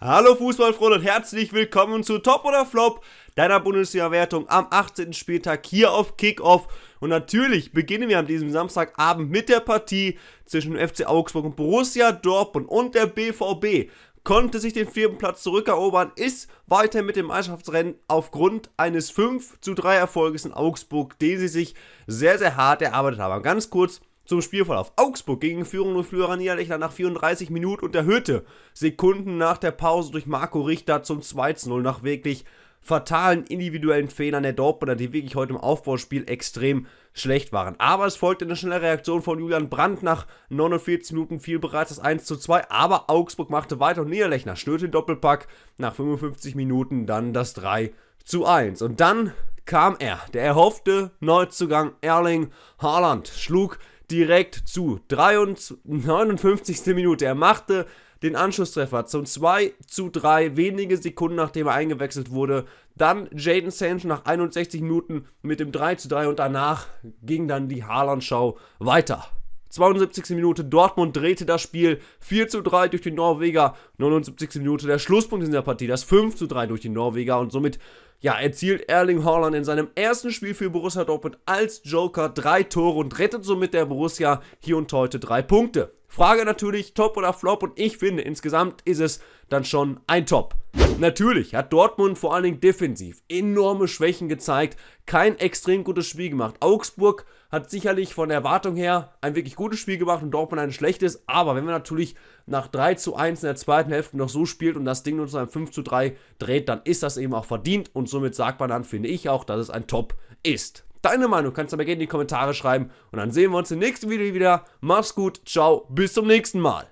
Hallo Fußballfreunde und herzlich willkommen zu Top oder Flop, deiner Bundesliga-Wertung am 18. Spieltag hier auf Kickoff. Und natürlich beginnen wir an diesem Samstagabend mit der Partie zwischen FC Augsburg und Borussia Dortmund und der BVB. Konnte sich den vierten Platz zurückerobern, ist weiter mit dem Meisterschaftsrennen aufgrund eines 5 zu 3 Erfolges in Augsburg, den sie sich sehr, sehr hart erarbeitet haben. Ganz kurz, zum Spielverlauf. Augsburg gegen Führung durch Florian Niederlechner nach 34 Minuten und erhöhte Sekunden nach der Pause durch Marco Richter zum 2-0 nach wirklich fatalen individuellen Fehlern der Dortmunder, die wirklich heute im Aufbauspiel extrem schlecht waren. Aber es folgte eine schnelle Reaktion von Julian Brandt nach 49 Minuten, fiel bereits das 1 zu 2, aber Augsburg machte weiter und Niederlechner störte den Doppelpack nach 55 Minuten dann das 3 zu 1. Und dann kam er, der erhoffte Neuzugang Erling Haaland, schlug direkt zu. 59. Minute. Er machte den Anschlusstreffer zum 2 zu 3, wenige Sekunden nachdem er eingewechselt wurde. Dann Jaden Sancho nach 61 Minuten mit dem 3 zu 3 und danach ging dann die Haaland-Show weiter. 72. Minute, Dortmund drehte das Spiel 4 zu 3 durch die Norweger. 79. Minute, der Schlusspunkt in dieser Partie, das 5 zu 3 durch die Norweger und somit ja, erzielt Erling Haaland in seinem ersten Spiel für Borussia Dortmund als Joker drei Tore und rettet somit der Borussia hier und heute drei Punkte. Frage natürlich, Top oder Flop und ich finde, insgesamt ist es dann schon ein Top. Natürlich hat Dortmund vor allen Dingen defensiv enorme Schwächen gezeigt, kein extrem gutes Spiel gemacht. Augsburg hat sicherlich von der Erwartung her ein wirklich gutes Spiel gemacht und Dortmund ein schlechtes, aber wenn man natürlich nach 3 zu 1 in der zweiten Hälfte noch so spielt und das Ding nur zu einem 5 zu 3 dreht, dann ist das eben auch verdient und somit sagt man dann, finde ich auch, dass es ein Top ist. Deine Meinung kannst du aber gerne in die Kommentare schreiben und dann sehen wir uns im nächsten Video wieder. Mach's gut, ciao, bis zum nächsten Mal.